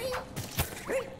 Hey! Hey!